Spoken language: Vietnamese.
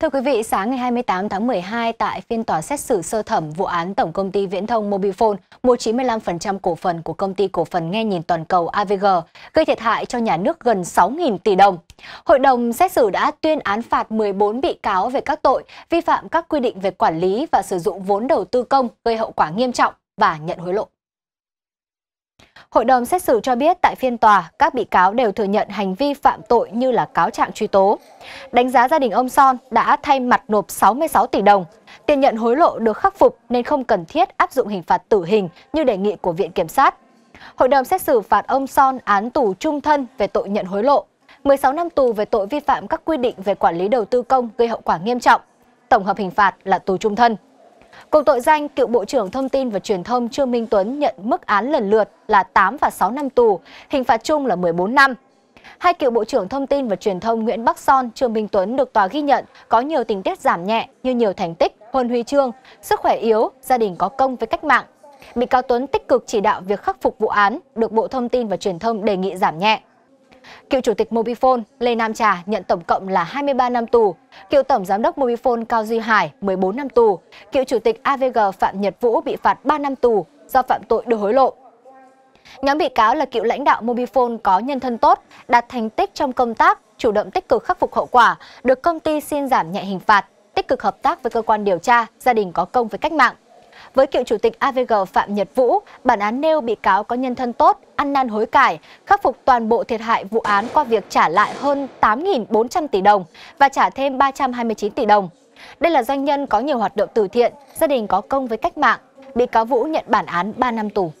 Thưa quý vị, sáng ngày 28 tháng 12 tại phiên tòa xét xử sơ thẩm vụ án Tổng công ty Viễn thông Mobifone mua 95% cổ phần của công ty cổ phần nghe nhìn toàn cầu AVG, gây thiệt hại cho nhà nước gần 6.000 tỷ đồng. Hội đồng xét xử đã tuyên án phạt 14 bị cáo về các tội vi phạm các quy định về quản lý và sử dụng vốn đầu tư công gây hậu quả nghiêm trọng và nhận hối lộ. Hội đồng xét xử cho biết tại phiên tòa, các bị cáo đều thừa nhận hành vi phạm tội như là cáo trạng truy tố. Đánh giá gia đình ông Son đã thay mặt nộp 66 tỷ đồng. Tiền nhận hối lộ được khắc phục nên không cần thiết áp dụng hình phạt tử hình như đề nghị của Viện Kiểm sát. Hội đồng xét xử phạt ông Son án tù trung thân về tội nhận hối lộ, 16 năm tù về tội vi phạm các quy định về quản lý đầu tư công gây hậu quả nghiêm trọng. Tổng hợp hình phạt là tù trung thân. Cùng tội danh, cựu Bộ trưởng Thông tin và Truyền thông Trương Minh Tuấn nhận mức án lần lượt là 8 và 6 năm tù, hình phạt chung là 14 năm. Hai cựu Bộ trưởng Thông tin và Truyền thông Nguyễn Bắc Son, Trương Minh Tuấn được tòa ghi nhận có nhiều tình tiết giảm nhẹ như nhiều thành tích, huân huy chương, sức khỏe yếu, gia đình có công với cách mạng. Bị cáo Tuấn tích cực chỉ đạo việc khắc phục vụ án, được Bộ Thông tin và Truyền thông đề nghị giảm nhẹ. Cựu Chủ tịch Mobifone Lê Nam Trà nhận tổng cộng là 23 năm tù. Cựu Tổng Giám đốc Mobifone Cao Duy Hải 14 năm tù. Cựu Chủ tịch AVG Phạm Nhật Vũ bị phạt 3 năm tù do phạm tội đưa hối lộ. Nhóm bị cáo là cựu lãnh đạo Mobifone có nhân thân tốt, đạt thành tích trong công tác, chủ động tích cực khắc phục hậu quả, được công ty xin giảm nhẹ hình phạt, tích cực hợp tác với cơ quan điều tra, gia đình có công với cách mạng. Với cựu chủ tịch AVG Phạm Nhật Vũ, bản án nêu bị cáo có nhân thân tốt, ăn năn hối cải, khắc phục toàn bộ thiệt hại vụ án qua việc trả lại hơn 8.400 tỷ đồng và trả thêm 329 tỷ đồng. Đây là doanh nhân có nhiều hoạt động từ thiện, gia đình có công với cách mạng. Bị cáo Vũ nhận bản án 3 năm tù.